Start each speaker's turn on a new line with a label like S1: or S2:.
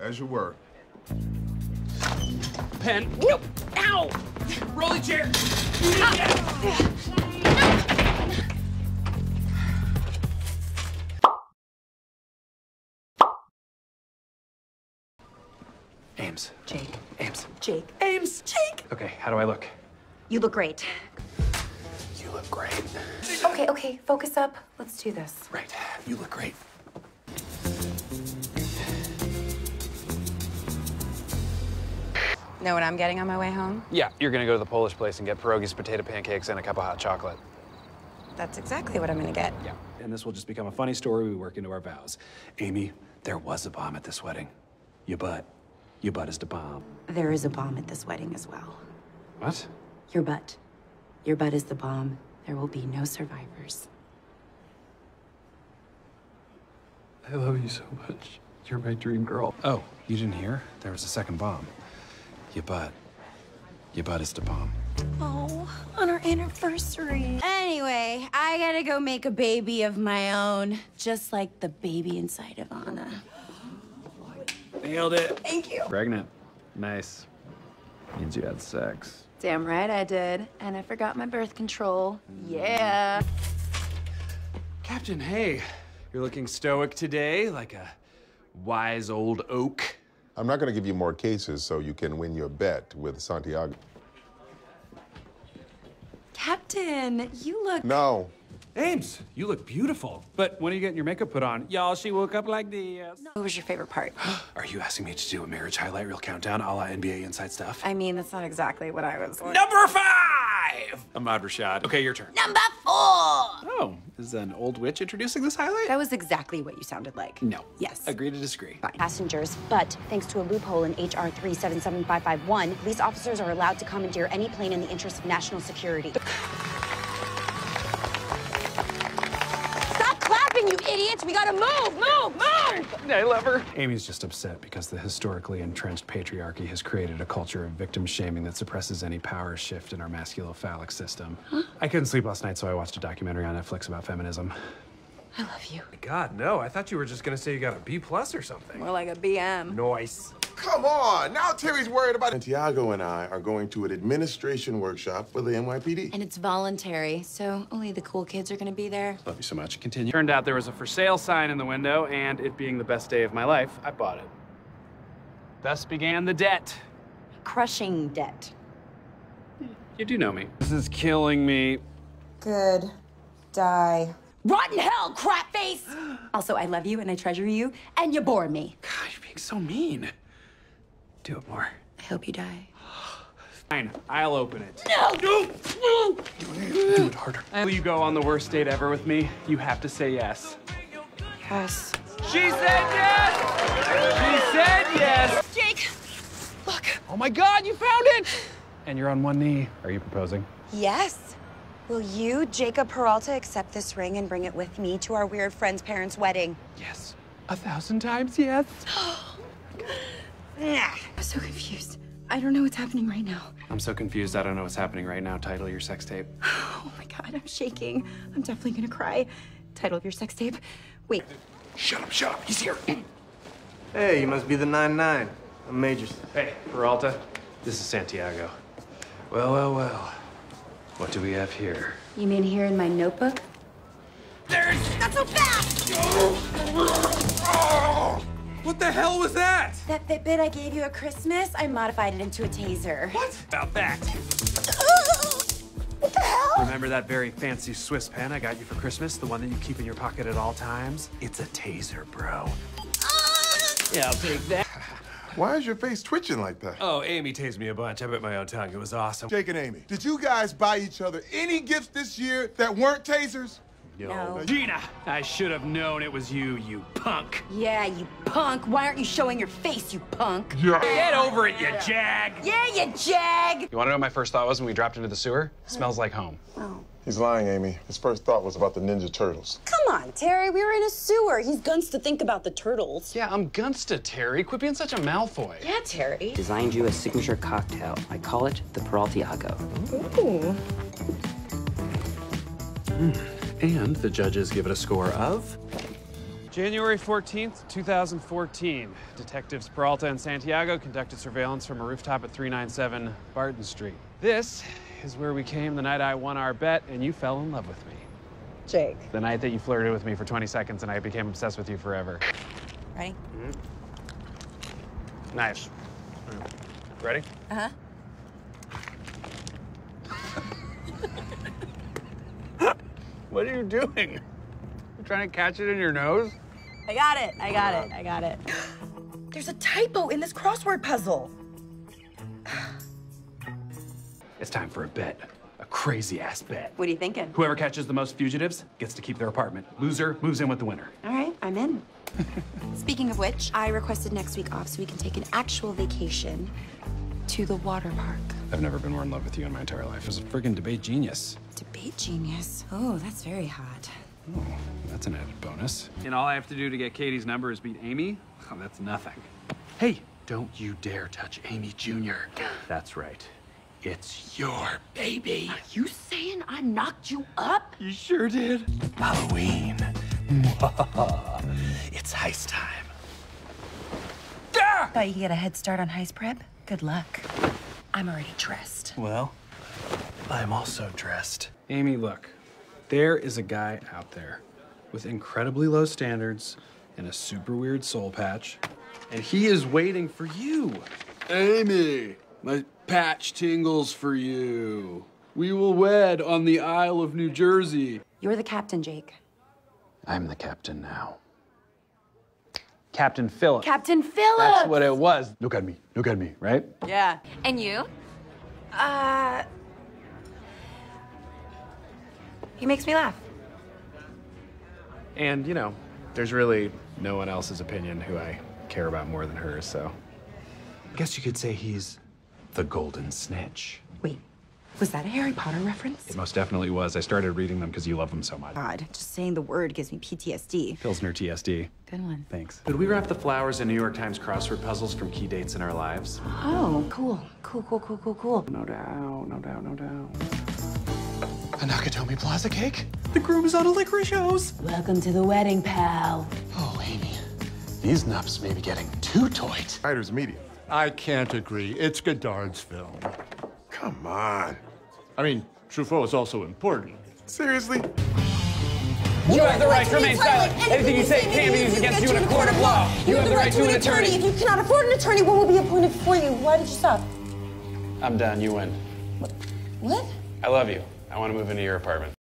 S1: As you were.
S2: Pen. Ow! Rolly chair. Ames.
S3: Jake.
S2: Ames.
S3: Jake.
S2: Ames.
S3: Jake.
S2: Okay, how do I look?
S3: You look great.
S2: You look great.
S3: Okay, okay, focus up. Let's do this.
S2: Right. You look great.
S3: Know what I'm getting on my way home?
S2: Yeah, you're gonna go to the Polish place and get pierogies, potato pancakes, and a cup of hot chocolate.
S3: That's exactly what I'm gonna get.
S2: Yeah. And this will just become a funny story we work into our vows. Amy, there was a bomb at this wedding. Your butt. Your butt is the bomb.
S3: There is a bomb at this wedding as well.
S2: What?
S3: Your butt. Your butt is the bomb. There will be no survivors.
S2: I love you so much. You're my dream girl. Oh, you didn't hear? There was a second bomb. Your butt. Your butt is the bomb.
S3: Oh, on our anniversary. Anyway, I gotta go make a baby of my own, just like the baby inside of Anna.
S2: Nailed it.
S3: Thank you.
S2: Pregnant. Nice. Means you had sex.
S3: Damn right I did. And I forgot my birth control. Yeah.
S2: Captain, hey. You're looking stoic today, like a wise old oak.
S1: I'm not going to give you more cases so you can win your bet with Santiago.
S3: Captain, you look.
S1: No.
S2: Ames, you look beautiful. But when are you getting your makeup put on? Y'all, she woke up like this.
S3: What was your favorite part?
S2: Are you asking me to do a marriage highlight reel countdown a la NBA Inside Stuff?
S3: I mean, that's not exactly what I was.
S2: Number five! Ahmad Rashad. Okay, your turn.
S3: Number four!
S2: Oh, is an old witch introducing this highlight?
S3: That was exactly what you sounded like.
S2: No.
S3: Yes.
S2: Agree to disagree.
S3: Fine.
S4: passengers, but thanks to a loophole in HR 377551, police officers are allowed to commandeer any plane in the interest of national security. Stop clapping, you idiots! We gotta move, move, move!
S2: I love her. Amy's just upset because the historically entrenched patriarchy has created a culture of victim shaming that suppresses any power shift in our masculophallic system. I couldn't sleep last night, so I watched a documentary on Netflix about feminism.
S3: I love you.
S5: God, no. I thought you were just gonna say you got a B plus or something.
S3: More like a BM.
S5: Noise.
S1: Come on. Now Terry's worried about it. Santiago and I are going to an administration workshop for the NYPD.
S3: And it's voluntary, so only the cool kids are gonna be there.
S2: Love you so much. Continue. Turned out there was a for sale sign in the window, and it being the best day of my life, I bought it. Thus began the debt.
S4: Crushing debt.
S2: You do know me. This is killing me.
S3: Good. Die.
S4: Rotten hell, crap face!
S3: Also, I love you and I treasure you, and you bore me.
S2: God, you're being so mean. Do it more.
S3: I hope you die.
S2: Fine, I'll open it.
S4: No! No! no.
S2: Do it harder. Will you go on the worst date ever with me? You have to say yes.
S3: Yes.
S2: She said yes! She said yes!
S3: Jake, look.
S2: Oh my god, you found it! And you're on one knee. Are you proposing?
S4: Yes. Will you, Jacob Peralta, accept this ring and bring it with me to our weird friend's parents' wedding?
S2: Yes. A thousand times yes.
S3: Oh I'm so confused. I don't know what's happening right now.
S2: I'm so confused, I don't know what's happening right now. Title of your sex tape.
S3: Oh my god, I'm shaking. I'm definitely gonna cry. Title of your sex tape. Wait,
S2: Shut up, shut up. He's here.
S5: Hey, you must be the 9-9. I'm Majors.
S2: Hey, Peralta. This is Santiago. Well, well, well. What do we have here?
S3: you mean here in my notebook? There's...
S4: Not so fast!
S5: What the hell was that?
S3: That Fitbit I gave you at Christmas, I modified it into a taser.
S5: What? About that.
S4: What the hell?
S2: Remember that very fancy Swiss pen I got you for Christmas? The one that you keep in your pocket at all times? It's a taser, bro. Ah! Yeah, I'll take that.
S1: Why is your face twitching like that?
S5: Oh, Amy tased me a bunch. I bit my own tongue. It was awesome.
S1: Jake and Amy, did you guys buy each other any gifts this year that weren't tasers?
S3: No.
S2: Gina, I should have known it was you, you punk.
S4: Yeah, you punk. Why aren't you showing your face, you punk? Yeah.
S2: Get over it, you jag.
S4: Yeah, you jag!
S2: You want to know what my first thought was when we dropped into the sewer? Smells like home. Oh.
S1: He's lying, Amy. His first thought was about the Ninja Turtles.
S4: Come on, Terry. We were in a sewer. He's guns to think about the turtles.
S2: Yeah, I'm Gunsta, Terry. Quit being such a Malfoy.
S4: Yeah, Terry.
S6: Designed you a signature cocktail. I call it the Peraltiago.
S2: And the judges give it a score of January 14th, 2014. Detectives Peralta and Santiago conducted surveillance from a rooftop at 397 Barton Street. This is where we came the night I won our bet and you fell in love with me.
S7: Jake.
S2: The night that you flirted with me for 20 seconds and I became obsessed with you forever.
S7: Ready?
S2: Nice. Ready?
S7: Uh huh.
S2: What are you doing? You trying to catch it in your nose?
S7: I got it. I got it. I got it. There's a typo in this crossword puzzle.
S2: It's time for a bet. A crazy ass bet.
S3: What are you thinking?
S2: Whoever catches the most fugitives gets to keep their apartment. Loser moves in with the winner.
S3: All right, I'm in. Speaking of which, I requested next week off so we can take an actual vacation to the water park.
S2: I've never been more in love with you in my entire life. As a friggin' debate genius.
S3: Debate genius. Oh, that's very hot.
S2: Oh, that's an added bonus. And all I have to do to get Katie's number is beat Amy? Oh, that's nothing. Hey, don't you dare touch Amy Jr. That's right. It's your baby.
S3: Are You saying I knocked you up?
S2: You sure did. Halloween. it's heist time.
S7: Thought you could get a head start on heist prep? Good luck. I'm already dressed.
S2: Well, I'm also dressed. Amy, look. There is a guy out there with incredibly low standards and a super weird soul patch, and he is waiting for you. Amy, my patch tingles for you. We will wed on the Isle of New Jersey.
S3: You're the captain, Jake.
S2: I'm the captain now. Captain Phillips.
S3: Captain Phillips!
S2: That's what it was. Look at me. Look at me, right?
S7: Yeah.
S3: And you? Uh. He makes me laugh.
S2: And, you know, there's really no one else's opinion who I care about more than hers, so. I guess you could say he's the golden snitch.
S7: Wait, was that a Harry Potter reference?
S2: It most definitely was. I started reading them because you love them so much.
S7: God, just saying the word gives me PTSD.
S2: Pilsner TSD.
S7: Good one.
S2: Thanks. Could we wrap the flowers in New York Times crossword puzzles from key dates in our lives?
S7: Oh, cool. Cool, cool, cool, cool, cool.
S2: No doubt, no doubt, no doubt. A Nakatomi Plaza cake? The groom is on a licorice hose.
S3: Welcome to the wedding, pal.
S2: Oh, Amy. These nups may be getting too tight.
S1: Writer's media.
S8: I can't agree. It's Godard's film.
S1: Come on.
S8: I mean, Truffaut is also important.
S1: Seriously?
S9: You have the right to remain silent. Anything you say can be used against you in a court of law. You have the right to an attorney.
S10: If you cannot afford an attorney, one will be appointed for you. Why did you stop?
S2: I'm done. You win.
S10: What?
S2: I love you. I want to move into your apartment.